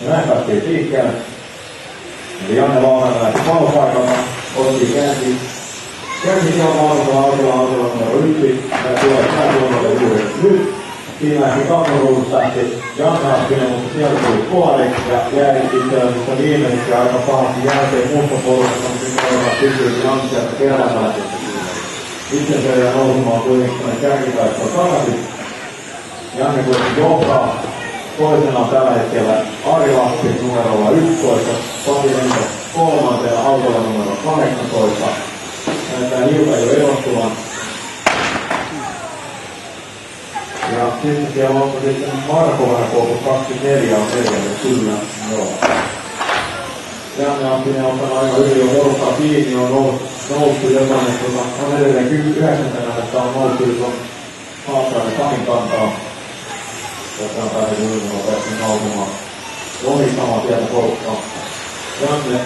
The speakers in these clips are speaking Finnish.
Ja näin päästiin liikkeelle. Eli Janne Lauranen lähti pallopaikalta, otti käänsi. Käänsi sieltä autolla, autolla, autolla numero yksi. Ja tulee päätuomalle juuri nyt. Siinä lähti kakkoruudusta lähti Janne Aspinen, mutta sieltä tuli puoli ja jäi itse asiassa viimeiseksi aika pahasti jälkeen muusta porukasta, mutta nyt ollaan pysyy Janne sieltä kerran itse se jää nousemaan kuitenkin tuonne kärkikaistaan takaisin. Janne kuitenkin johtaa toisena tällä hetkellä 11, Pasi Lento kolmantena autolla numero 18. Näyttää hiukan jo erostuvan. Ja sitten siellä on sitten Marko Varakoulu 24 on neljälle, kyllä, joo. Janne Ampinen on ottanut aika hyvin jo porukkaa kiinni, on noussut, jotain, tota, on edelleen yhdeksäntenä, mutta on noussut tuon Haaprainen Samin kantaa. Tässä on päässyt hyvin. Omistamaan sieltä porukkaa. Janne,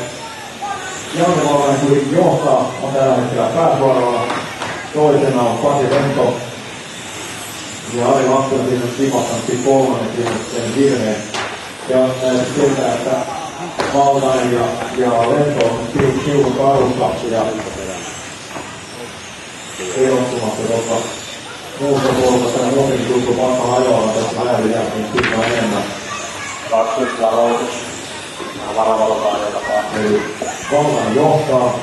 Janne kuitenkin johtaa, on tällä hetkellä pääsuoralla. Toisena on Pasi Rento. Ja Ari Lahtila siinä on tipahtanut kolmannen sen virheen. Ja näyttää siltä, että Valtainen ja, ja Lento on hiukan karussa ja erottumassa tuota muusta puolta tänne Lohin tuttu vaikka hajoaa tässä lähdön jälkeen pikkaa enemmän. 20 ja routus. Vähän varavaltaa joka. Eli Valtainen johtaa.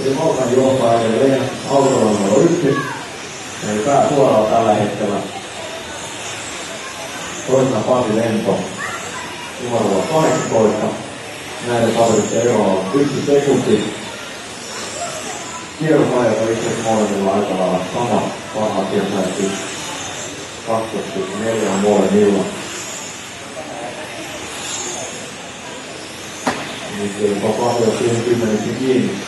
Eli johtaa edelleen autolla numero yksi. Eli pää suoraan tällä hetkellä. Toisena Pasi Lento. Numerolla 18. Näiden kaveritten ero on yksi sekunti. Kierrosajat on itse asiassa molemmilla aika lailla sama. Parhaat kierrosajat 12,4 on molemmilla. Nyt ei Pasi on siihen kymmenenkin kiinni.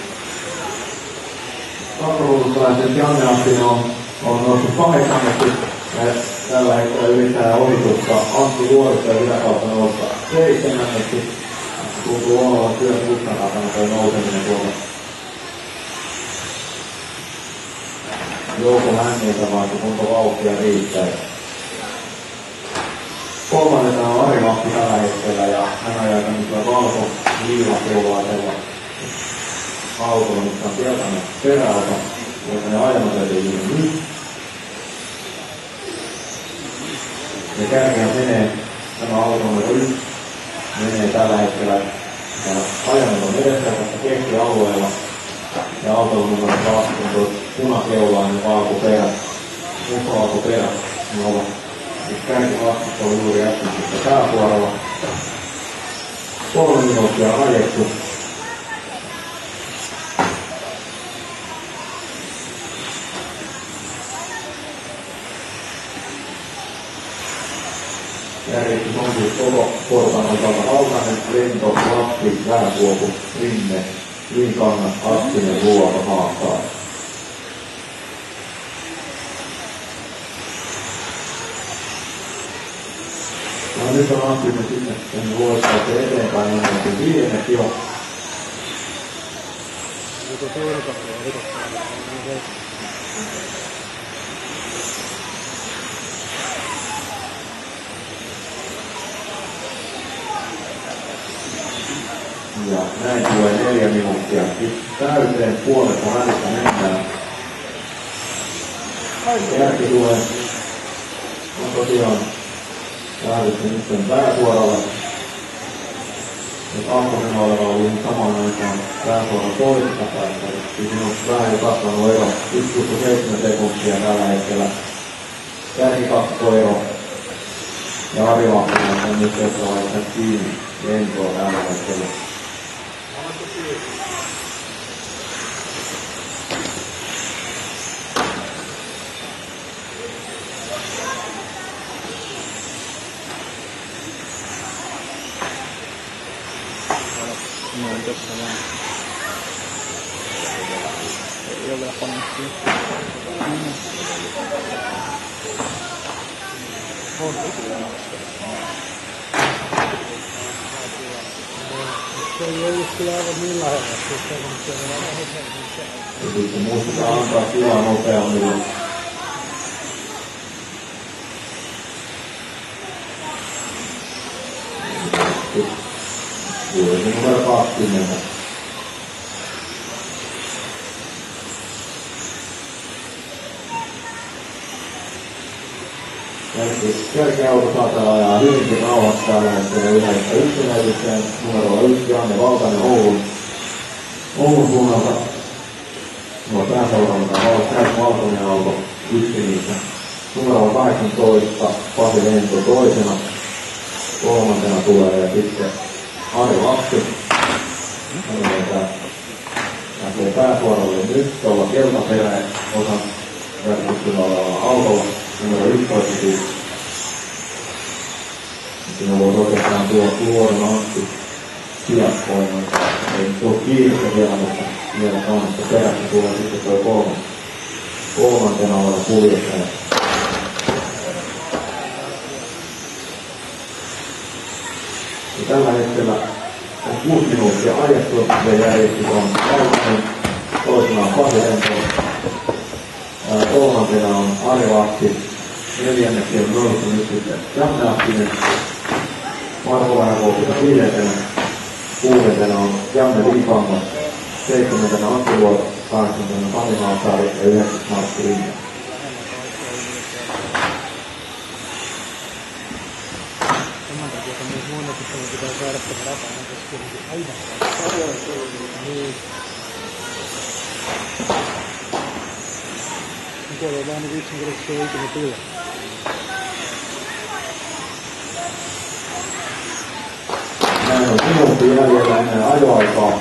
Kakkoruudussalaisen Janne Anttinen on, noussut. Tällä hetkellä yrittää ohitusta Antti Vuorista ja sitä kautta nousta seitsemänneksi. Tuntuu olevan työn kustannakana toi nouseminen tuolta Jouko Hänniltä, vaikka kuinka vauhtia riittää. Kolmannetena on Ari Lappi tällä hetkellä ja hän ajaa tämmöisellä valko liivakeulaisella autolla, mutta on sieltänyt perältä, joten ne ajamasäätiin juuri nyt. Ja kärkeä menee, tämä auto numero yksi, menee tällä hetkellä ajamat on edessä tässä keskialueella. Ja auto numero kaksi on tuo punakeulainen valkoperä, musta valkoperä, ne ovat nyt kärkivastus on juuri äsken tässä pääpuolella. Kolme minuuttia ajettu. järjestys on siis osalta Valtanen, Lento, Lappi, Vähäkuopu, Rinne, Ylikangas, Aspinen, Luoto, Haastaa. No nyt on Aspinen sinne, sen luostaisi eteenpäin ennen kuin viidennet jo. Ja näin tulee neljä minuuttia. Täyteen puolesta välistä mennään. Järki tulee. On tosiaan lähdössä nyt sen pääsuoralle. Jos Ahmosen oleva oli samaan aikaan pääsuora toisesta päästä. Siinä on vähän jo kasvanut ero. 1,7 sekuntia tällä hetkellä. Kärkikakkoero. Ja Ari Lahtinen on nyt jossa laittaa kiinni lentoa tällä hetkellä. Noin tässä vaan. Ei ole pannuttiin. On. Se ei ollut kyllä aivan niin lähellä, että se on siellä vähemmän. Ja sitten muistetaan antaa tilaa nopeammille. Vuosi numero 20. Kärkiauto saattaa ajaa hyvinkin rauhassa hetkellä yhdessä yksinäisyyteen numerolla 1 Janne Valtanen Oulun, Oulun suunnalta. Nuo pääseuranta on täysin valkoinen auto, yksi niistä. Numero 18, Pasi Lento toisena. Kolmantena tulee ja sitten Lapsi. Hän vetää- lähtee pääsuoralle nyt tuolla keltaperä osan verkostolla olevalla autolla. Numero 11 siis. Siinä voi oikeastaan tuo nuoren Antti sijaisvoiman. Ei nyt ole kiirettä vielä, mutta vielä kannasta perässä tulee sitten tuo kolmas. Kolmantena oleva kuljettaja. Tällä hetkellä on kuusi minuuttia ajettu ja järjestys on Valkonen, toisena on Pasi Lento, ää, kolmantena on Ari Lahti, neljänneksi on noussut nyt sitten Janne Ahkinen, Marko Vähävuokita viidentenä, kuudentena on Janne Limpamo, seitsemäntenä Antti Luoto, kahdeksantena Sami Haasaari ja yhdeksäs Markku Rinne. Tämän takia on myös huonokin, että pitää saada tämä rata aina keskenkin aivan. Niin. Mikä oli vähän niin yksinkertaisesti se ikinä tulla. Näin on minuutti jäljellä ennen ajoaikaa.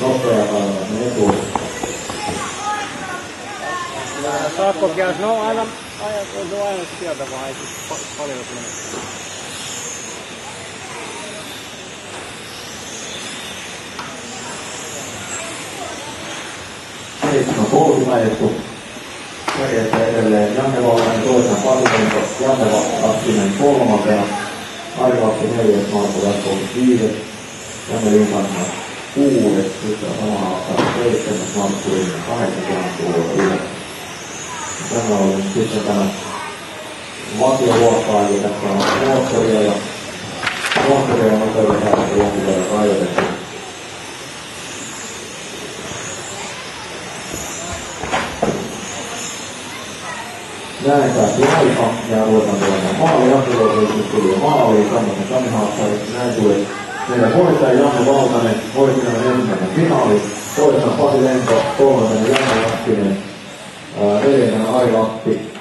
Nopea päivä, ne etuus. Saatko käydä? No aina, aina, no aina sieltä vaan, ei pa- paljon mene. Seitsemän. Järjestä edelleen Janne Valtainen toisena Pasilenko, Janne Vakkinen kolmantena, Ari Lapsi neljäs, Marko Väskouki viides, Janne Linkanmaa kuudes, sitten on sama alkaa seitsemäs, Markku Rinne kahdeksan tuolla. Tämä oli sitten tämä vakioluokkaa, eli tässä on moottoria ja moottoria ja nopeuden säädöstä jonkin rajoitettu. Näin pääsi aika ja ruvetaan tulemaan maali. Jatkotoisuus tuli jo maaliin. Tämmöisen Sami Haassari. Näin tuli meidän voittaja Janne Valtanen. Voittajana ensimmäinen finaali. Toisena Pasi Lento. Kolmantena Janne Lahtinen. Ari Lappi.